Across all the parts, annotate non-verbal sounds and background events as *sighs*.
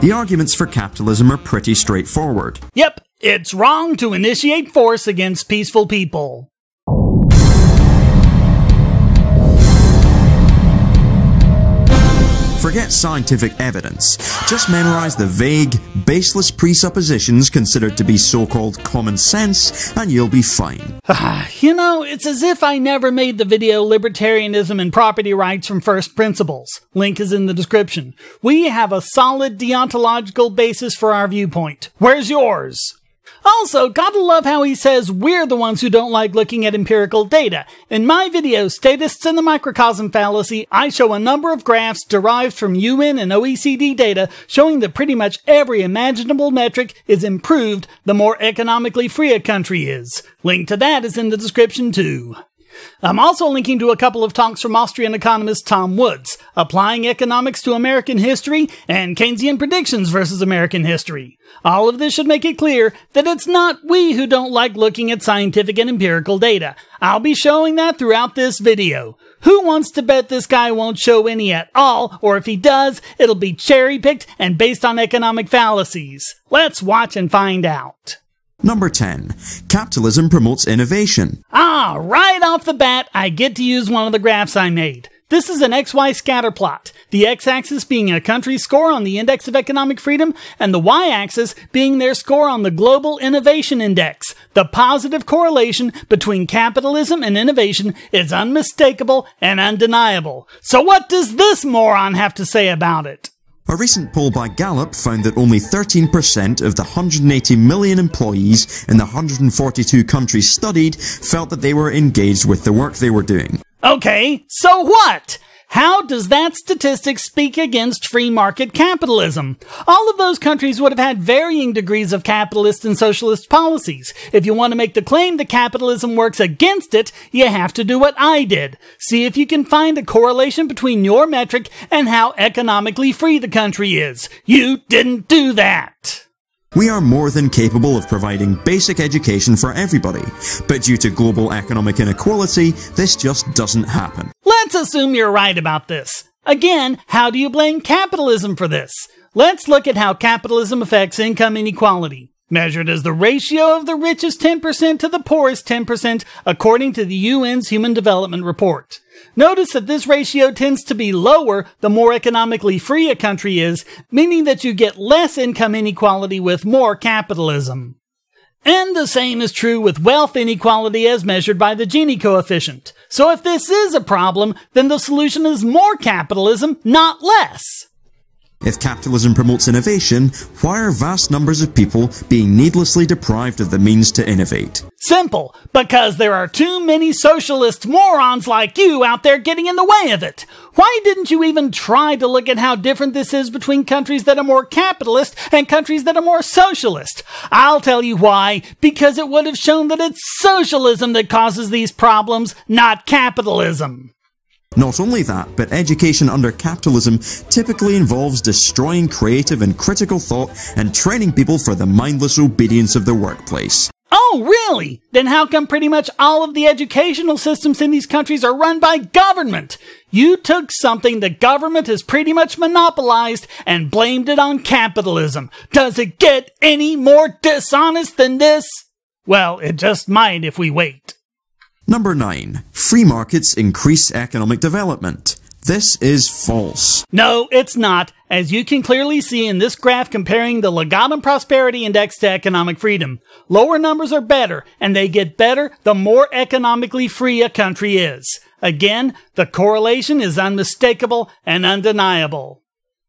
The arguments for capitalism are pretty straightforward. Yep, it's wrong to initiate force against peaceful people. Forget scientific evidence. Just memorize the vague, baseless presuppositions considered to be so-called common sense, and you'll be fine. *sighs* you know, it's as if I never made the video Libertarianism and Property Rights from First Principles. Link is in the description. We have a solid deontological basis for our viewpoint. Where's yours? Also, gotta love how he says we're the ones who don't like looking at empirical data. In my video, Statists and the Microcosm Fallacy, I show a number of graphs derived from UN and OECD data showing that pretty much every imaginable metric is improved the more economically free a country is. Link to that is in the description too. I'm also linking to a couple of talks from Austrian economist Tom Woods, applying economics to American history and Keynesian predictions versus American history. All of this should make it clear that it's not we who don't like looking at scientific and empirical data. I'll be showing that throughout this video. Who wants to bet this guy won't show any at all, or if he does, it'll be cherry picked and based on economic fallacies? Let's watch and find out. Number 10. Capitalism promotes innovation. Ah, right off the bat, I get to use one of the graphs I made. This is an XY scatter plot, the x-axis being a country's score on the Index of Economic Freedom, and the y-axis being their score on the Global Innovation Index. The positive correlation between capitalism and innovation is unmistakable and undeniable. So what does this moron have to say about it? A recent poll by Gallup found that only 13% of the 180 million employees in the 142 countries studied felt that they were engaged with the work they were doing. Okay, so what? How does that statistic speak against free market capitalism? All of those countries would have had varying degrees of capitalist and socialist policies. If you want to make the claim that capitalism works against it, you have to do what I did. See if you can find a correlation between your metric and how economically free the country is. You didn't do that. We are more than capable of providing basic education for everybody, but due to global economic inequality, this just doesn't happen. Let's assume you're right about this. Again, how do you blame capitalism for this? Let's look at how capitalism affects income inequality measured as the ratio of the richest 10% to the poorest 10% according to the UN's Human Development Report. Notice that this ratio tends to be lower the more economically free a country is, meaning that you get less income inequality with more capitalism. And the same is true with wealth inequality as measured by the Gini coefficient. So if this is a problem, then the solution is more capitalism, not less. If capitalism promotes innovation, why are vast numbers of people being needlessly deprived of the means to innovate? Simple, because there are too many socialist morons like you out there getting in the way of it. Why didn't you even try to look at how different this is between countries that are more capitalist and countries that are more socialist? I'll tell you why. Because it would have shown that it's socialism that causes these problems, not capitalism. Not only that, but education under capitalism typically involves destroying creative and critical thought and training people for the mindless obedience of the workplace. Oh, really? Then how come pretty much all of the educational systems in these countries are run by government? You took something the government has pretty much monopolized and blamed it on capitalism. Does it get any more dishonest than this? Well, it just might if we wait. Number 9. Free markets increase economic development. This is false. No, it's not, as you can clearly see in this graph comparing the Legatum Prosperity Index to economic freedom. Lower numbers are better, and they get better the more economically free a country is. Again, the correlation is unmistakable and undeniable.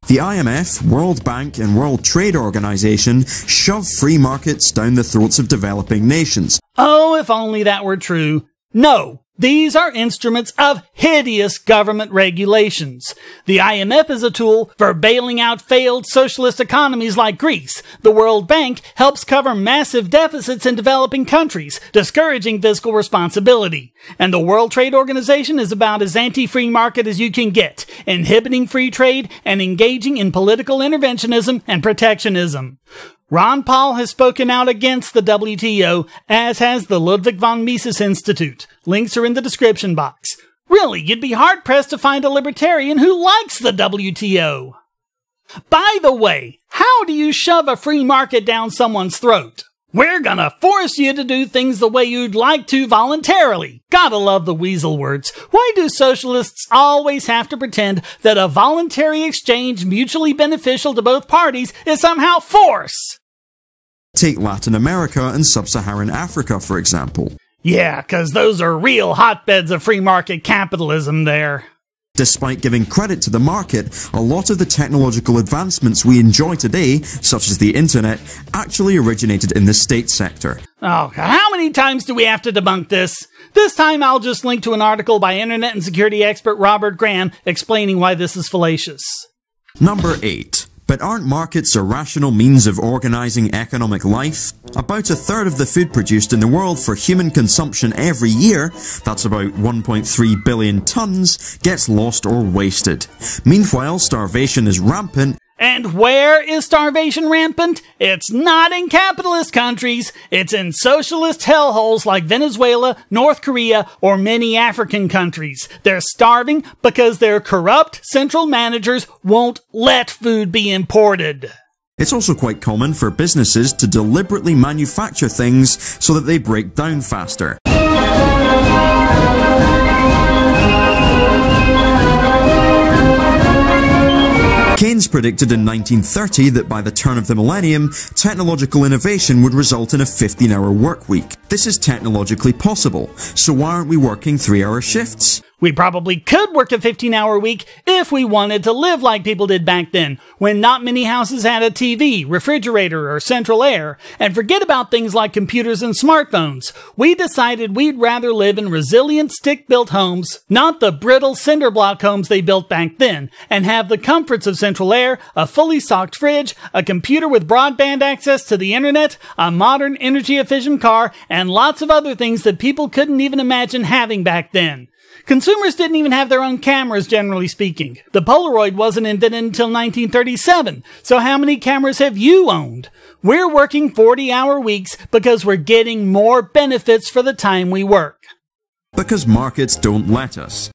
The IMF, World Bank, and World Trade Organization shove free markets down the throats of developing nations. Oh, if only that were true. No, these are instruments of hideous government regulations. The IMF is a tool for bailing out failed socialist economies like Greece. The World Bank helps cover massive deficits in developing countries, discouraging fiscal responsibility. And the World Trade Organization is about as anti-free market as you can get, inhibiting free trade and engaging in political interventionism and protectionism. Ron Paul has spoken out against the WTO, as has the Ludwig von Mises Institute. Links are in the description box. Really, you'd be hard pressed to find a libertarian who likes the WTO. By the way, how do you shove a free market down someone's throat? We're gonna force you to do things the way you'd like to voluntarily. Gotta love the weasel words. Why do socialists always have to pretend that a voluntary exchange mutually beneficial to both parties is somehow force? Take Latin America and Sub-Saharan Africa, for example. Yeah, cause those are real hotbeds of free market capitalism there. Despite giving credit to the market, a lot of the technological advancements we enjoy today, such as the internet, actually originated in the state sector. Oh, how many times do we have to debunk this? This time I'll just link to an article by internet and security expert Robert Graham explaining why this is fallacious. Number 8. But aren't markets a rational means of organizing economic life? About a third of the food produced in the world for human consumption every year, that's about 1.3 billion tons, gets lost or wasted. Meanwhile, starvation is rampant and where is starvation rampant? It's not in capitalist countries. It's in socialist hellholes like Venezuela, North Korea, or many African countries. They're starving because their corrupt central managers won't let food be imported. It's also quite common for businesses to deliberately manufacture things so that they break down faster. Keynes predicted in 1930 that by the turn of the millennium, technological innovation would result in a 15-hour work week. This is technologically possible, so why aren't we working 3-hour shifts? We probably could work a 15 hour week if we wanted to live like people did back then, when not many houses had a TV, refrigerator, or central air. And forget about things like computers and smartphones. We decided we'd rather live in resilient stick built homes, not the brittle cinder block homes they built back then, and have the comforts of central a fully stocked fridge, a computer with broadband access to the internet, a modern energy efficient car, and lots of other things that people couldn't even imagine having back then. Consumers didn't even have their own cameras, generally speaking. The Polaroid wasn't invented until 1937, so how many cameras have you owned? We're working 40 hour weeks because we're getting more benefits for the time we work. Because markets don't let us.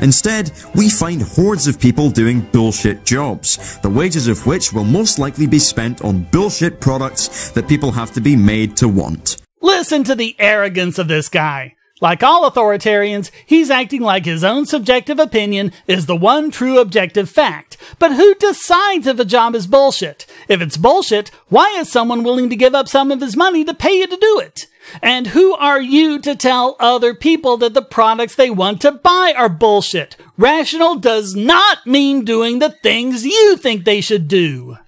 Instead, we find hordes of people doing bullshit jobs, the wages of which will most likely be spent on bullshit products that people have to be made to want. Listen to the arrogance of this guy. Like all authoritarians, he's acting like his own subjective opinion is the one true objective fact. But who decides if a job is bullshit? If it's bullshit, why is someone willing to give up some of his money to pay you to do it? And who are you to tell other people that the products they want to buy are bullshit? Rational does not mean doing the things you think they should do.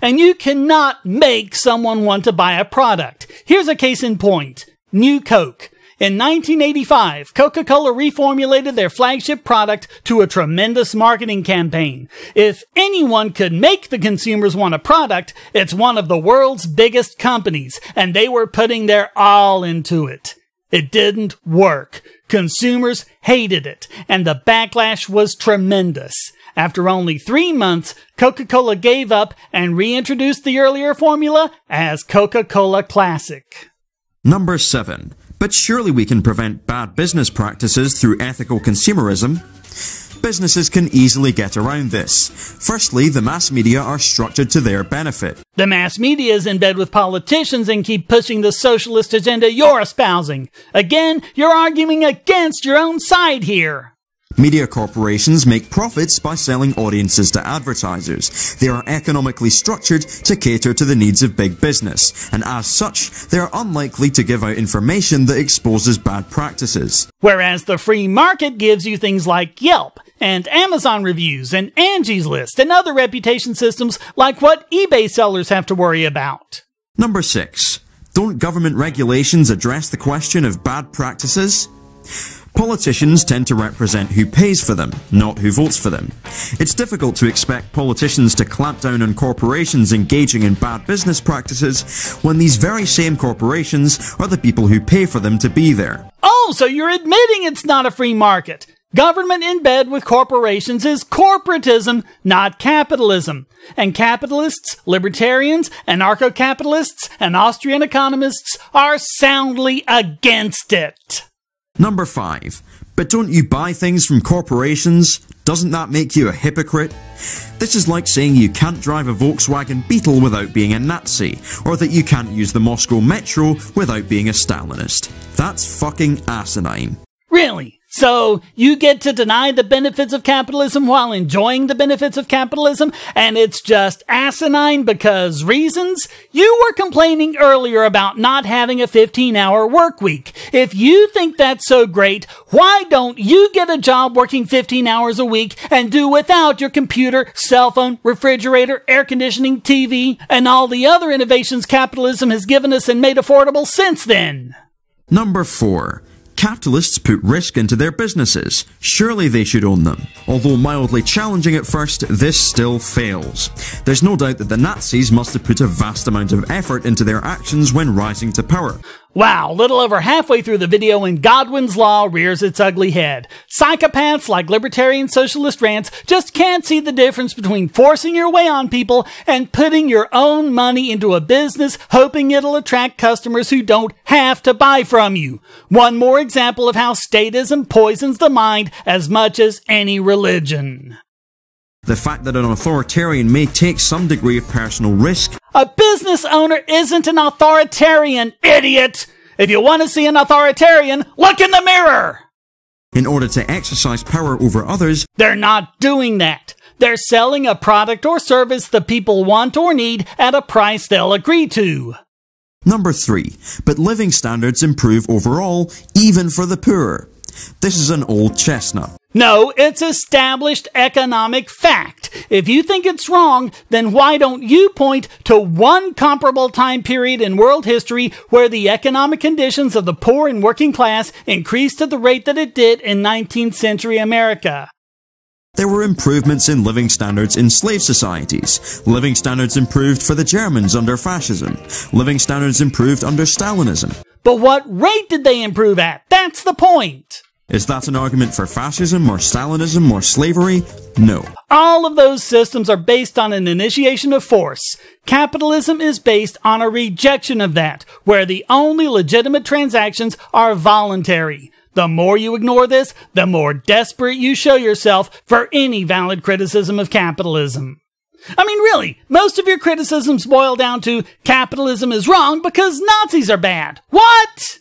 And you cannot make someone want to buy a product. Here's a case in point. New Coke. In 1985, Coca-Cola reformulated their flagship product to a tremendous marketing campaign. If anyone could make the consumers want a product, it's one of the world's biggest companies, and they were putting their all into it. It didn't work. Consumers hated it, and the backlash was tremendous. After only three months, Coca-Cola gave up and reintroduced the earlier formula as Coca-Cola Classic. Number 7. But surely we can prevent bad business practices through ethical consumerism. Businesses can easily get around this. Firstly, the mass media are structured to their benefit. The mass media is in bed with politicians and keep pushing the socialist agenda you're espousing. Again, you're arguing against your own side here. Media corporations make profits by selling audiences to advertisers. They are economically structured to cater to the needs of big business, and as such, they are unlikely to give out information that exposes bad practices. Whereas the free market gives you things like Yelp, and Amazon reviews, and Angie's List, and other reputation systems like what eBay sellers have to worry about. Number 6. Don't government regulations address the question of bad practices? Politicians tend to represent who pays for them, not who votes for them. It's difficult to expect politicians to clamp down on corporations engaging in bad business practices when these very same corporations are the people who pay for them to be there. Oh, so you're admitting it's not a free market. Government in bed with corporations is corporatism, not capitalism. And capitalists, libertarians, anarcho capitalists, and Austrian economists are soundly against it. Number 5. But don't you buy things from corporations? Doesn't that make you a hypocrite? This is like saying you can't drive a Volkswagen Beetle without being a Nazi, or that you can't use the Moscow Metro without being a Stalinist. That's fucking asinine. Really? So you get to deny the benefits of capitalism while enjoying the benefits of capitalism, and it's just asinine because reasons? You were complaining earlier about not having a 15 hour work week. If you think that's so great, why don't you get a job working 15 hours a week and do without your computer, cell phone, refrigerator, air conditioning, TV, and all the other innovations capitalism has given us and made affordable since then? Number 4. Capitalists put risk into their businesses. Surely they should own them. Although mildly challenging at first, this still fails. There's no doubt that the Nazis must have put a vast amount of effort into their actions when rising to power. Wow, little over halfway through the video and Godwin's Law rears its ugly head. Psychopaths like Libertarian Socialist Rants just can't see the difference between forcing your way on people and putting your own money into a business hoping it'll attract customers who don't have to buy from you. One more example of how statism poisons the mind as much as any religion. The fact that an authoritarian may take some degree of personal risk. A business owner isn't an authoritarian, idiot! If you want to see an authoritarian, look in the mirror! In order to exercise power over others, they're not doing that. They're selling a product or service the people want or need at a price they'll agree to. Number 3. But living standards improve overall, even for the poor. This is an old chestnut. No, it's established economic fact. If you think it's wrong, then why don't you point to one comparable time period in world history where the economic conditions of the poor and working class increased at the rate that it did in 19th century America? There were improvements in living standards in slave societies. Living standards improved for the Germans under fascism. Living standards improved under Stalinism. But what rate did they improve at? That's the point. Is that an argument for fascism or Stalinism or slavery? No. All of those systems are based on an initiation of force. Capitalism is based on a rejection of that, where the only legitimate transactions are voluntary. The more you ignore this, the more desperate you show yourself for any valid criticism of capitalism. I mean, really, most of your criticisms boil down to capitalism is wrong because Nazis are bad. What?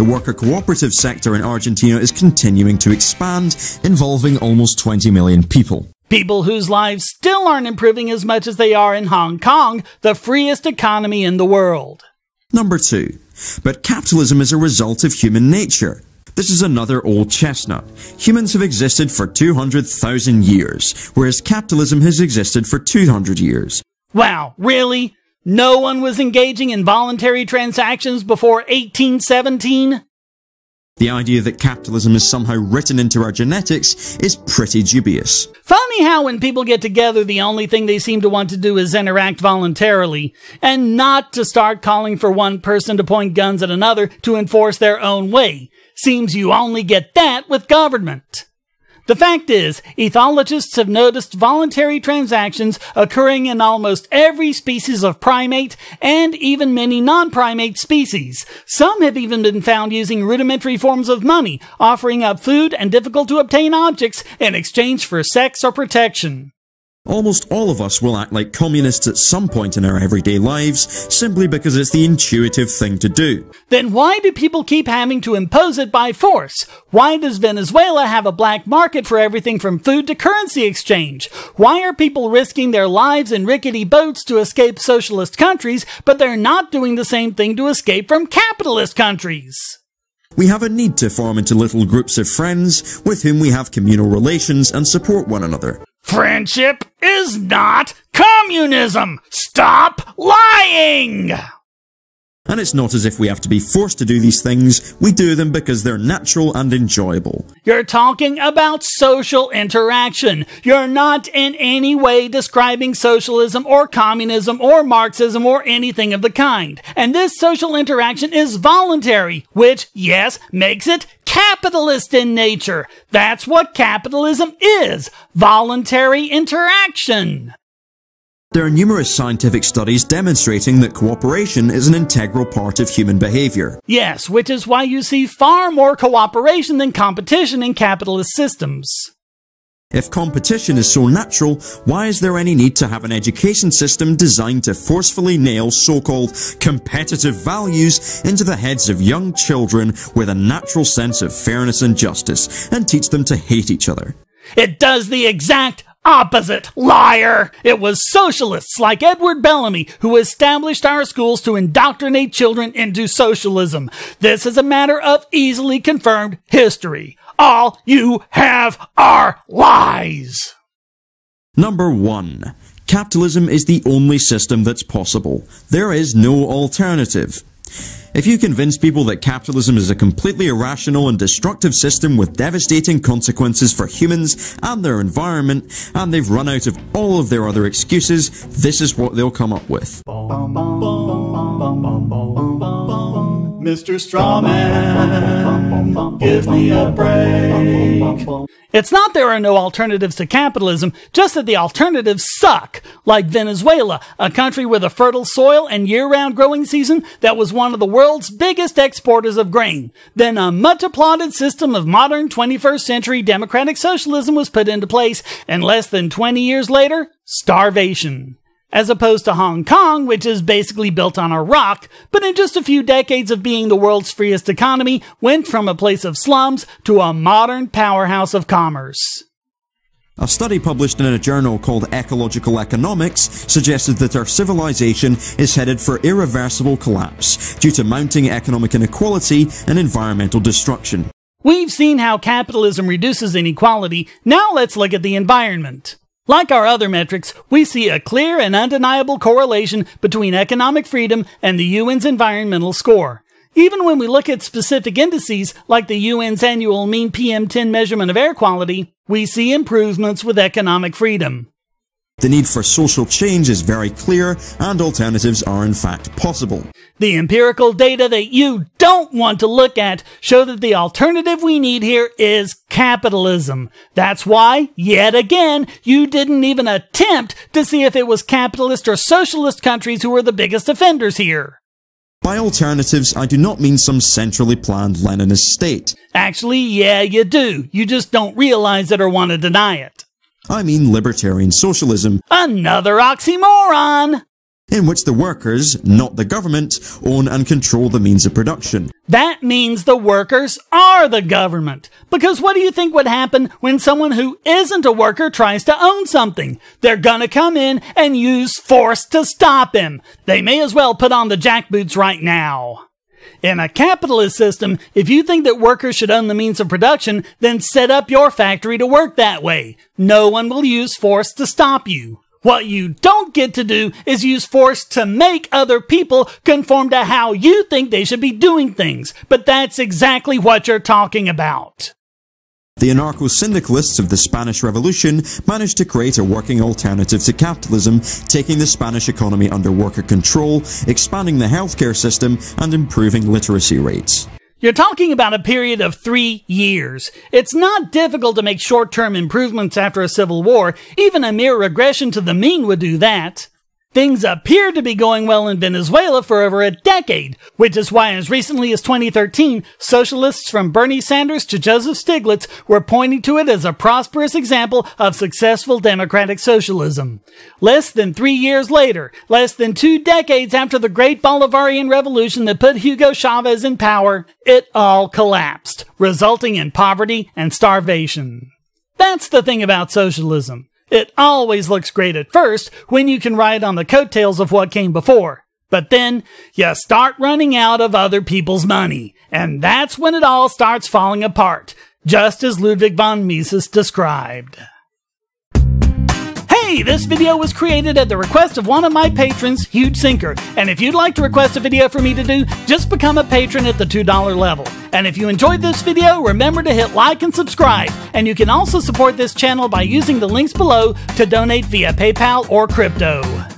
The worker cooperative sector in Argentina is continuing to expand, involving almost 20 million people. People whose lives still aren't improving as much as they are in Hong Kong, the freest economy in the world. Number two. But capitalism is a result of human nature. This is another old chestnut. Humans have existed for 200,000 years, whereas capitalism has existed for 200 years. Wow, really? No one was engaging in voluntary transactions before 1817? The idea that capitalism is somehow written into our genetics is pretty dubious. Funny how when people get together, the only thing they seem to want to do is interact voluntarily, and not to start calling for one person to point guns at another to enforce their own way. Seems you only get that with government. The fact is, ethologists have noticed voluntary transactions occurring in almost every species of primate and even many non-primate species. Some have even been found using rudimentary forms of money, offering up food and difficult to obtain objects in exchange for sex or protection. Almost all of us will act like communists at some point in our everyday lives, simply because it's the intuitive thing to do. Then why do people keep having to impose it by force? Why does Venezuela have a black market for everything from food to currency exchange? Why are people risking their lives in rickety boats to escape socialist countries, but they're not doing the same thing to escape from capitalist countries? We have a need to form into little groups of friends with whom we have communal relations and support one another. Friendship is not communism! Stop lying! And it's not as if we have to be forced to do these things, we do them because they're natural and enjoyable. You're talking about social interaction. You're not in any way describing socialism or communism or Marxism or anything of the kind. And this social interaction is voluntary, which, yes, makes it capitalist in nature. That's what capitalism is. Voluntary interaction. There are numerous scientific studies demonstrating that cooperation is an integral part of human behavior. Yes, which is why you see far more cooperation than competition in capitalist systems. If competition is so natural, why is there any need to have an education system designed to forcefully nail so-called competitive values into the heads of young children with a natural sense of fairness and justice and teach them to hate each other? It does the exact opposite, liar! It was socialists like Edward Bellamy who established our schools to indoctrinate children into socialism. This is a matter of easily confirmed history. All you have are lies! Number 1. Capitalism is the only system that's possible. There is no alternative. If you convince people that capitalism is a completely irrational and destructive system with devastating consequences for humans and their environment, and they've run out of all of their other excuses, this is what they'll come up with. Mr. Strawman, give me a break. It's not there are no alternatives to capitalism, just that the alternatives suck. Like Venezuela, a country with a fertile soil and year-round growing season that was one of the world's biggest exporters of grain. Then a much applauded system of modern 21st century democratic socialism was put into place, and less than 20 years later, starvation as opposed to Hong Kong, which is basically built on a rock, but in just a few decades of being the world's freest economy, went from a place of slums to a modern powerhouse of commerce. A study published in a journal called Ecological Economics suggested that our civilization is headed for irreversible collapse due to mounting economic inequality and environmental destruction. We've seen how capitalism reduces inequality, now let's look at the environment. Like our other metrics, we see a clear and undeniable correlation between economic freedom and the UN's environmental score. Even when we look at specific indices, like the UN's annual mean PM10 measurement of air quality, we see improvements with economic freedom. The need for social change is very clear, and alternatives are in fact possible. The empirical data that you don't want to look at show that the alternative we need here is capitalism. That's why, yet again, you didn't even attempt to see if it was capitalist or socialist countries who were the biggest offenders here. By alternatives, I do not mean some centrally planned Leninist state. Actually, yeah, you do. You just don't realize it or want to deny it. I mean libertarian socialism. Another oxymoron! In which the workers, not the government, own and control the means of production. That means the workers are the government. Because what do you think would happen when someone who isn't a worker tries to own something? They're gonna come in and use force to stop him. They may as well put on the jackboots right now. In a capitalist system, if you think that workers should own the means of production, then set up your factory to work that way. No one will use force to stop you. What you don't get to do is use force to make other people conform to how you think they should be doing things. But that's exactly what you're talking about. The anarcho-syndicalists of the Spanish Revolution managed to create a working alternative to capitalism, taking the Spanish economy under worker control, expanding the healthcare system, and improving literacy rates. You're talking about a period of three years. It's not difficult to make short-term improvements after a civil war. Even a mere regression to the mean would do that. Things appeared to be going well in Venezuela for over a decade, which is why as recently as 2013, socialists from Bernie Sanders to Joseph Stiglitz were pointing to it as a prosperous example of successful democratic socialism. Less than three years later, less than two decades after the great Bolivarian revolution that put Hugo Chavez in power, it all collapsed, resulting in poverty and starvation. That's the thing about socialism. It always looks great at first when you can ride on the coattails of what came before. But then you start running out of other people's money, and that's when it all starts falling apart, just as Ludwig von Mises described. This video was created at the request of one of my patrons, Hugesinker. And if you'd like to request a video for me to do, just become a patron at the $2 level. And if you enjoyed this video, remember to hit like and subscribe. And you can also support this channel by using the links below to donate via PayPal or crypto.